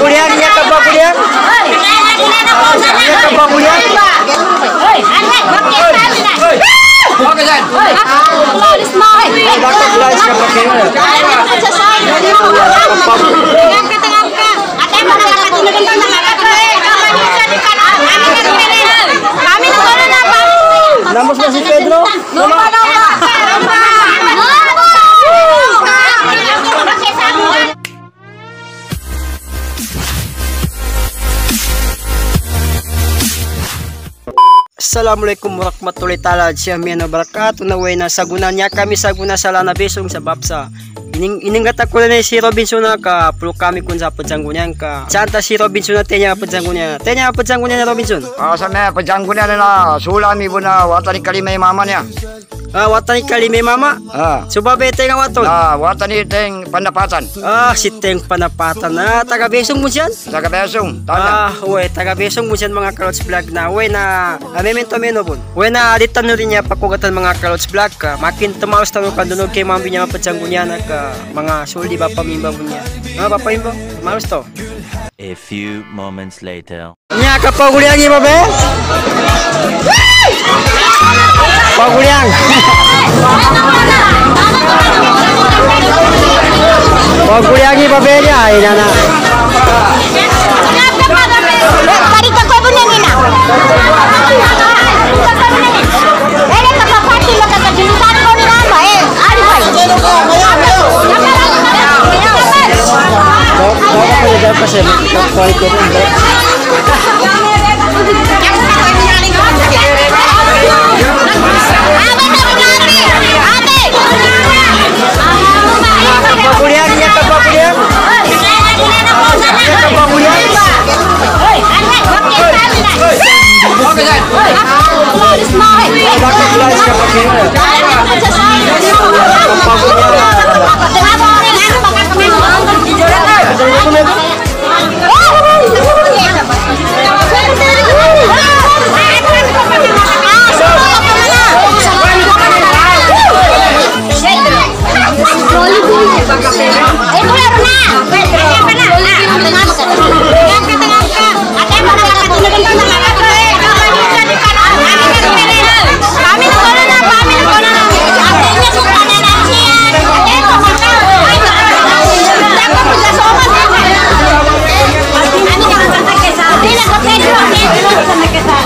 Baguliang, iya ke Baguliang. Iya ke Baguliang. Bakit guys ka pakai Kami nagkaroon na pa. Namos na si Pedro. Lupa daw ba? Assalamualaikum warahmatullahi taala wabarakatuh. Naway na sagunan niya kami saguna sa lana besong sa Bapsa. Ining ininggat ako na si Robinson na ka pulo kami kun sa padzanggunyan ka. Santa si Robinson na tenya padzanggunya. Tenya padzanggunya ni Robinson. Ah, sa mga pajanggunya na sulami po na watan ni kalimay mama niya. Ah, watani kali may mama. Ah, Subabe tenga waton. na watan ni teng pandapatan. Ah, si Teng panapatan na taga besong mo siyan. Kabesong, tanda. Ah, uwe, taga besong mo siyan mga kalots vlog na. Uwe na, ah, memento meno bon. Uwe na, alitan na rin niya pagkugatan mga kalots vlog ka. Makin tumaos tayo kandunog kay mambi niya mapadsanggunya na ka. Mga suli ba pamimba mo niya. Mga papayimba, malos to. A few moments later. Nya ka paguliang iba be? Paguliang. Paguliang iba be niya, ay nana. Rin.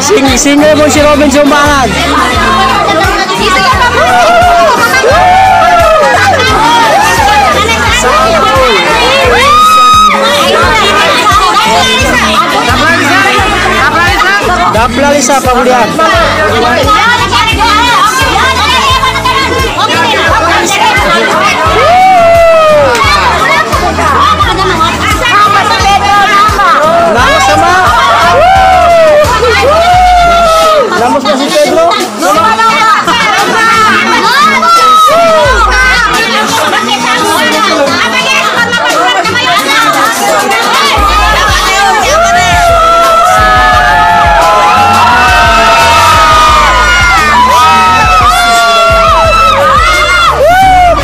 Sing single mo si Robinson Bangan. Dito ka pa mo. Dapla Lisa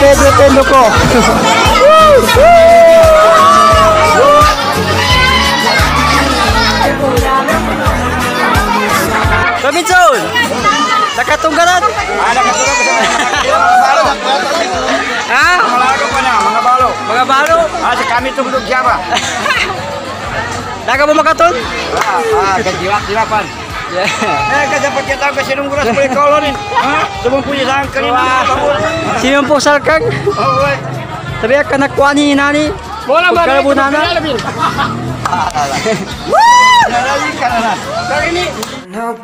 Pedro. Pedro kami tungtog siya ba? Naga mo makaton? Ah, ah, kajiwak-jiwapan. Eh, kasi pagkita ko sinungguras ko yung kolonin. Ha? Subong punya sa ang kanina. Sino po salkag? Oh, wait. Sabi ka nakuha ni inani. Wala ba? Kalabunan na. Nalali ka na na. No,